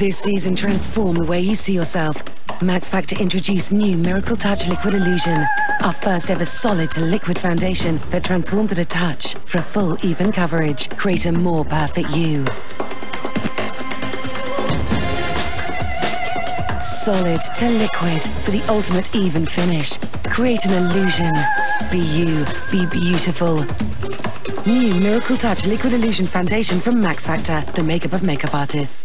This season, transform the way you see yourself. Max Factor introduced new Miracle Touch Liquid Illusion, our first ever solid to liquid foundation that transforms at a touch for a full, even coverage. Create a more perfect you. Solid to liquid for the ultimate even finish. Create an illusion. Be you. Be beautiful. New Miracle Touch Liquid Illusion Foundation from Max Factor, the makeup of makeup artists.